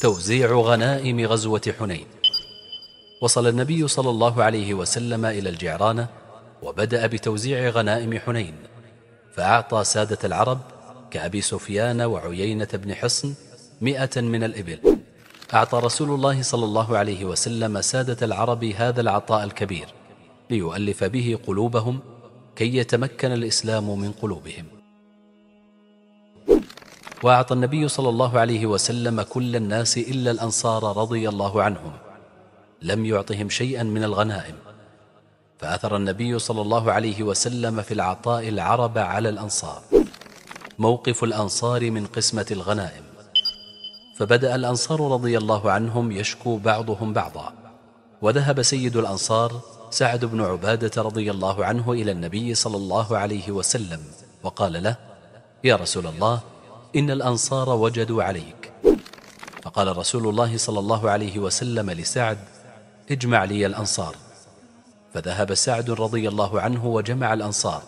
توزيع غنائم غزوة حنين. وصل النبي صلى الله عليه وسلم إلى الجعرانة وبدأ بتوزيع غنائم حنين. فأعطى سادة العرب كأبي سفيان وعيينة بن حصن مئة من الإبل. أعطى رسول الله صلى الله عليه وسلم سادة العرب هذا العطاء الكبير ليؤلف به قلوبهم كي يتمكن الإسلام من قلوبهم. وأعطى النبي صلى الله عليه وسلم كل الناس إلا الأنصار رضي الله عنهم لم يعطهم شيئا من الغنائم. فأثر النبي صلى الله عليه وسلم في العطاء العرب على الأنصار. موقف الأنصار من قسمة الغنائم. فبدأ الأنصار رضي الله عنهم يشكو بعضهم بعضا. وذهب سيد الأنصار سعد بن عبادة رضي الله عنه إلى النبي صلى الله عليه وسلم وقال له يا رسول الله إن الأنصار وجدوا عليك. فقال رسول الله صلى الله عليه وسلم لسعد اجمع لي الأنصار. فذهب سعد رضي الله عنه وجمع الأنصار.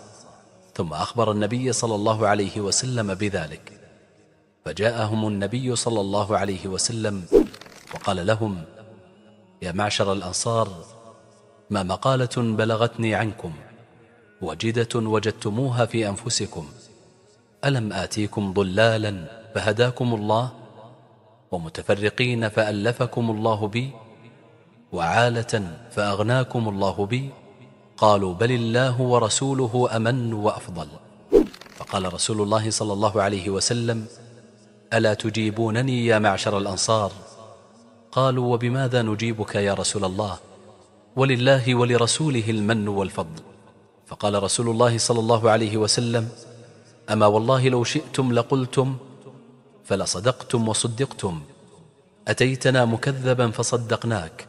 ثم أخبر النبي صلى الله عليه وسلم بذلك. فجاءهم النبي صلى الله عليه وسلم وقال لهم يا معشر الأنصار ما مقالة بلغتني عنكم؟ وجدة وجدتموها في أنفسكم. ألم آتيكم ضلالا فهداكم الله ومتفرقين فألفكم الله بي وعالة فأغناكم الله بي قالوا بل الله ورسوله أمن وأفضل فقال رسول الله صلى الله عليه وسلم ألا تجيبونني يا معشر الأنصار قالوا وبماذا نجيبك يا رسول الله ولله ولرسوله المن والفضل فقال رسول الله صلى الله عليه وسلم أما والله لو شئتم لقلتم فلصدقتم وصدقتم. أتيتنا مكذبا فصدقناك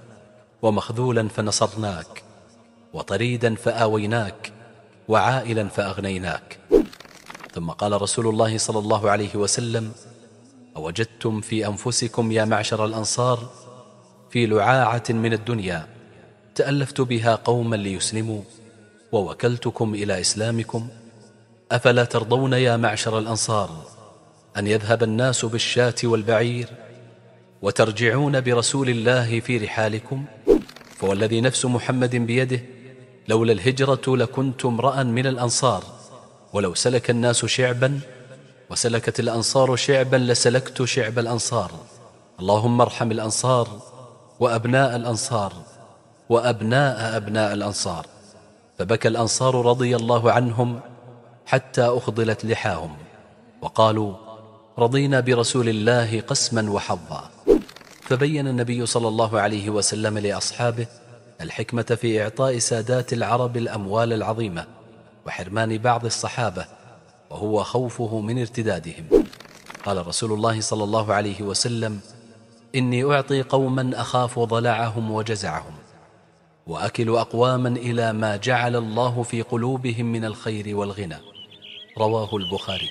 ومخذولا فنصرناك وطريدا فآويناك وعائلا فأغنيناك. ثم قال رسول الله صلى الله عليه وسلم أوجدتم في أنفسكم يا معشر الأنصار في لعاعة من الدنيا تألفت بها قوما ليسلموا ووكلتكم إلى إسلامكم أفلا ترضون يا معشر الأنصار أن يذهب الناس بالشاة والبعير وترجعون برسول الله في رحالكم؟ فوالذي نفس محمد بيده لولا الهجرة لكنت امرأ من الأنصار. ولو سلك الناس شعبا وسلكت الأنصار شعبا لسلكت شعب الأنصار. اللهم ارحم الأنصار وأبناء الأنصار وأبناء أبناء الأنصار. فبكى الأنصار رضي الله عنهم حتى أخضلت لحاهم. وقالوا رضينا برسول الله قسما وحظا. فبين النبي صلى الله عليه وسلم لأصحابه الحكمة في إعطاء سادات العرب الأموال العظيمة وحرمان بعض الصحابة وهو خوفه من ارتدادهم. قال رسول الله صلى الله عليه وسلم إني أعطي قوما أخاف ضلعهم وجزعهم وأكل أقواما إلى ما جعل الله في قلوبهم من الخير والغنى. رواه البخاري.